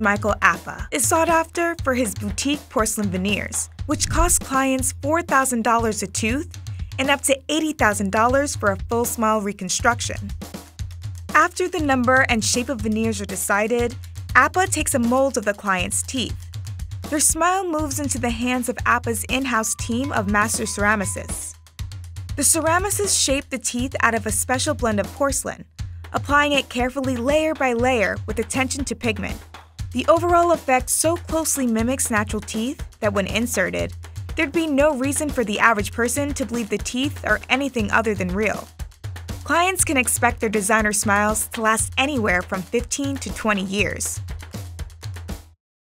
Michael Apa, is sought after for his boutique porcelain veneers, which cost clients $4,000 a tooth and up to $80,000 for a full smile reconstruction. After the number and shape of veneers are decided, Apa takes a mold of the client's teeth. Their smile moves into the hands of Apa's in house team of master ceramicists. The ceramicists shape the teeth out of a special blend of porcelain, applying it carefully layer by layer with attention to pigment. The overall effect so closely mimics natural teeth that when inserted, there'd be no reason for the average person to believe the teeth are anything other than real. Clients can expect their designer smiles to last anywhere from 15 to 20 years.